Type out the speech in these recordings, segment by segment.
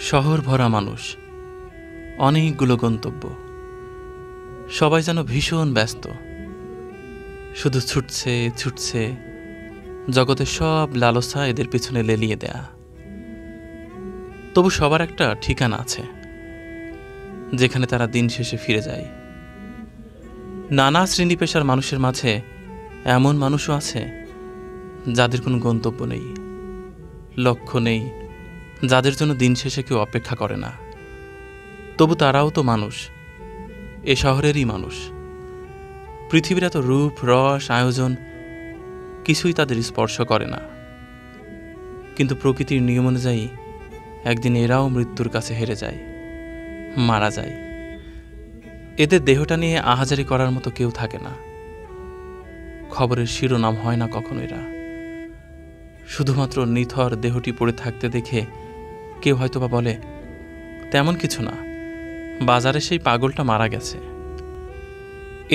শহর ভরা মানুষ, অনেকগুলো গন্তব্য। সবাই যেন ভীষণ ব্যস্ত। শুধু ছুটছে ছুটছে, জগতের সব লালসা এদের পিছনে লেলিয়ে দেয়া। তবু সবার একটা ঠিকানা আছে, যেখানে তারা দিন শেষে ফিরে যায়। নানা শ্রেণি পেশার মানুষের মাঝে এমন মানুষও আছে, যাদের কোনো গন্তব্য নেই, লক্ষ্য নেই যাদের জন্য দিন শেষে কেউ অপেক্ষা করে না। তবু তারাও তো মানুষ, এ শহরেরই মানুষ। পৃথিবীর এত রূপ, রস, আয়োজন কিছুই তাদের স্পর্শ করে না। কিন্তু প্রকৃতির নিয়ম অনুযায়ী একদিন এরাও মৃত্যুর কাছে হেরে যায়, মারা যায়। এদের দেহটা নিয়ে আহাজারি করার মতো কেউ থাকে না। খবরের শিরোনাম হয় না কখনো এরা। শুধুমাত্র নিথর দেহটি পড়ে থাকতে দেখে কেউ হয়তোবা বলে, তেমন কিছু না, বাজারে সেই পাগলটা মারা গেছে।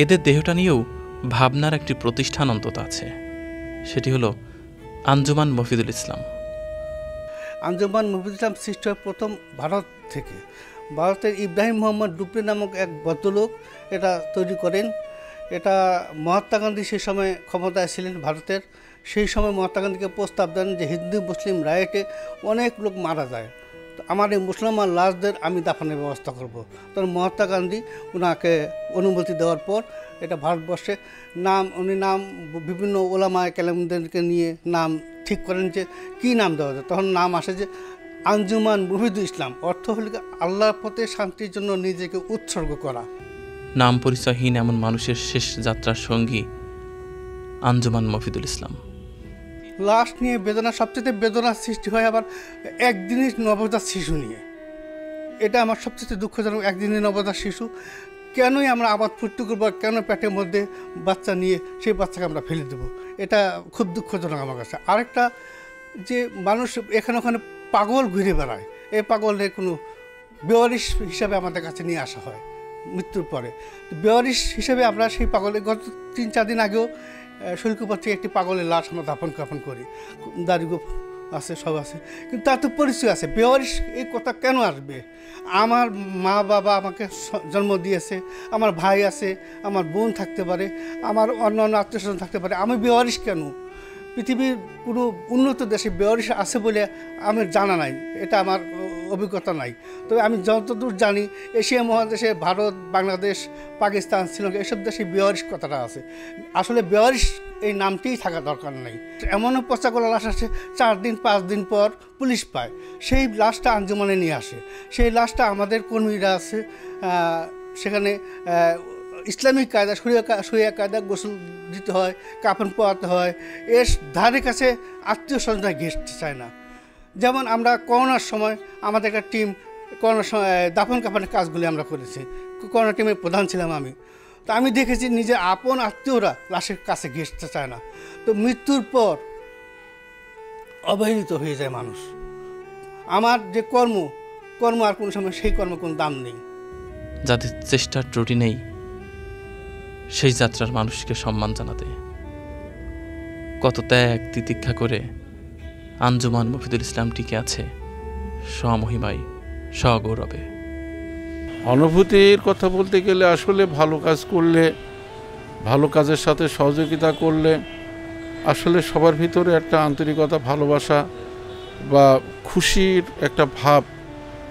এদের দেহটা নিয়েও ভাবনার একটি প্রতিষ্ঠান অন্তত আছে। সেটি হলো আঞ্জুমান মফিদুল ইসলাম। আঞ্জুমান মুফিদুল ইসলাম সৃষ্টি হয় প্রথম ভারত থেকে। ভারতের ইব্রাহিম মোহাম্মদ ডুপরি নামক এক ভদ্রলোক এটা তৈরি করেন। এটা মহাত্মা গান্ধী সে সময় ক্ষমতায় ছিলেন ভারতের। সেই সময় মহাত্মা গান্ধীকে প্রস্তাব দেন যে হিন্দু মুসলিম রায়টে অনেক লোক মারা যায়। তো আমার এই মুসলমান লাশদের আমি দাফানের ব্যবস্থা করব। তখন মহাত্মা গান্ধী ওনাকে অনুমতি দেওয়ার পর এটা ভারতবর্ষে নাম, উনি নাম বিভিন্ন ওলামায় ক্যালেমদেরকে নিয়ে নাম ঠিক করেন যে কি নাম দেওয়া যায়। তখন নাম আসে যে আঞ্জুমান মুহিদুল ইসলাম। অর্থ হল আল্লাহর পথে শান্তির জন্য নিজেকে উৎসর্গ করা। নাম পরিচয়হীন এমন মানুষের শেষ যাত্রার সঙ্গী আঞ্জুমান মফিদুল ইসলাম। লাশ নিয়ে বেদনা, সবচেয়ে বেদনার সৃষ্টি হয় আবার একদিনই নবজাত শিশু নিয়ে। এটা আমার সবচেয়ে দুঃখজনক একদিনের নবজাত শিশু। কেনই আমরা আবাদ ফুর্তি করব কেন পেটের মধ্যে বাচ্চা নিয়ে সেই বাচ্চাকে আমরা ফেলে দেবো? এটা খুব দুঃখজনক আমার কাছে। আরেকটা, যে মানুষ এখানে ওখানে পাগল ঘুরে বেড়ায়। এই পাগলের কোনো বেওয়ারিশ হিসাবে আমাদের কাছে নিয়ে আসা হয় মৃত্যুর পরে। বেওয়ারিশ হিসেবে আমরা সেই পাগলের গত তিন চার দিন আগেও শৈলকুপার থেকে একটি পাগলের লাশ আমরা দাপন কাপন করি। দাড়িগো আছে, সব আছে। কিন্তু তার তো পরিচয় আছে। বেওয়ারিশ এই কথা কেন আসবে? আমার মা বাবা আমাকে জন্ম দিয়েছে। আমার ভাই আছে, আমার বোন থাকতে পারে, আমার অন্য অন্য আত্মীয় স্বজন থাকতে পারে। আমি বেওয়ারিশ কেন? পৃথিবীর কোনো উন্নত দেশে বেওয়ারিশ আছে বলে আমার জানা নাই, এটা আমার অভিজ্ঞতা নাই। তবে আমি যতদূর জানি, এশিয়া মহাদেশে ভারত, বাংলাদেশ, পাকিস্তান, শ্রীলঙ্কা, এসব দেশে বেওয়ারিশ কথাটা আছে। আসলে বেওয়ারিশ এই নামটিই থাকা দরকার নেই। এমনও পচা করা লাশ আসে চার দিন, পাঁচ দিন পর পুলিশ পায়। সেই লাশটা আঞ্জুমানে নিয়ে আসে। সেই লাশটা আমাদের কর্মীরা আছে সেখানে ইসলামিক কায়দা সরিয়া সরিয়া কায়দা গোসল দিতে হয় কাপড় পোয়াতে হয়। এর ধারে কাছে আত্মীয় স্বজনরা ঘেসতে চায় না। যেমন আমরা করোনার সময় আমাদের একটা টিম, করোনার সময় দাফন কাফনের কাজগুলি আমরা করেছি। করোনা টিমের প্রধান ছিলাম আমি। তো আমি দেখেছি নিজের আপন আত্মীয়রা লাশের কাছে ঘেসতে চায় না। তো মৃত্যুর পর অবহেলিত হয়ে যায় মানুষ। আমার যে কর্ম কর্ম আর কোনো সময় সেই কর্ম কোনো দাম নেই। যাদের চেষ্টার ত্রুটি নেই সেই যাত্রার মানুষকে সম্মান জানাতে। কত ত্যাগ তিতিক্ষা করে আঞ্জুমান মফিদুল ইসলাম টিকে আছে স্বমহিমায়, স্বগৌরবে। অনুভূতির কথা বলতে গেলে আসলে ভালো কাজ করলে, ভালো কাজের সাথে সহযোগিতা করলে আসলে সবার ভিতরে একটা আন্তরিকতা, ভালোবাসা বা খুশির একটা ভাব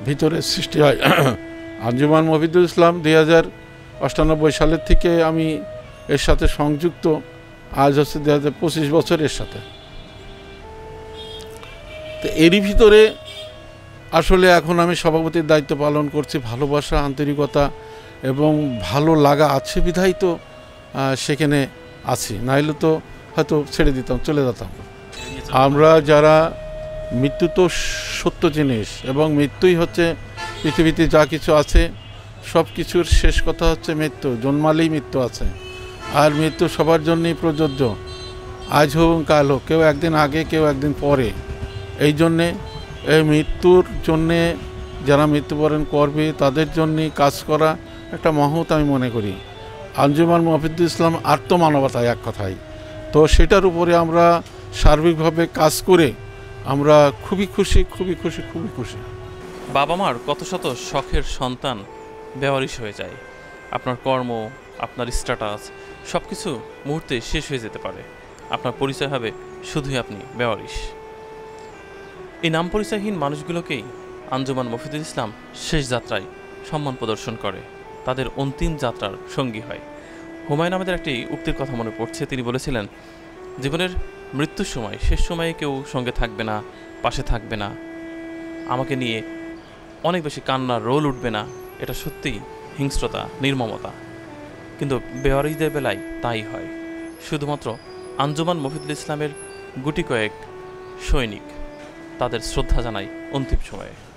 ভিতরে সৃষ্টি হয়। আঞ্জুমান মফিদুল ইসলাম দুই হাজার অষ্টানব্বই সালের থেকে আমি এর সাথে সংযুক্ত। আজ হচ্ছে দু হাজার পঁচিশ বছর এর সাথে। তো এরই ভিতরে আসলে এখন আমি সভাপতির দায়িত্ব পালন করছি, ভালোবাসা, আন্তরিকতা এবং ভালো লাগা আছে বিধাই তো সেখানে আছি। নাইলে তো হয়তো ছেড়ে দিতাম, চলে যেতাম। আমরা যারা মৃত্যু তো সত্য জিনিস এবং মৃত্যুই হচ্ছে পৃথিবীতে যা কিছু আছে সব কিছুর শেষ কথা হচ্ছে মৃত্যু, জন্মালেই মৃত্যু আছে। আর মৃত্যু সবার জন্যই প্রযোজ্য। আজ হোক, কাল হোক, কেউ একদিন আগে, কেউ একদিন পরে। এই জন্যে, এই মৃত্যুর জন্যে যারা মৃত্যুবরণ করবে, তাদের জন্যে কাজ করা একটা মহৎ আমি মনে করি। আঞ্জুমান মফিদুল ইসলাম আত্মমানবতা এক কথায়। তো সেটার উপরে আমরা সার্বিকভাবে কাজ করে আমরা খুবই খুশি খুবই খুশি খুবই খুশি। বাবা মার কত শত শখের সন্তান বেওয়ারিশ হয়ে যায়। আপনার কর্ম, আপনার স্ট্যাটাস সব কিছু মুহূর্তে শেষ হয়ে যেতে পারে। আপনার পরিচয় হবে শুধুই আপনি বেওয়ারিশ। এই নাম পরিচয়হীন মানুষগুলোকেই আঞ্জুমান মফিদুল ইসলাম শেষ যাত্রায় সম্মান প্রদর্শন করে। তাদের অন্তিম যাত্রার সঙ্গী হয়। হুমায়ুন আহমেদের একটি উক্তির কথা মনে পড়ছে। তিনি বলেছিলেন, জীবনের মৃত্যুর সময়, শেষ সময়ে কেউ সঙ্গে থাকবে না, পাশে থাকবে না। আমাকে নিয়ে অনেক বেশি কান্নার রোল উঠবে না। এটা সত্যিই হিংস্রতা, নির্মমতা। কিন্তু বেওয়ারিদের বেলায় তাই হয়। শুধুমাত্র আঞ্জুমান মফিদুল ইসলামের গুটি কয়েক সৈনিক তাদের শ্রদ্ধা জানায় অন্তিম সময়ে।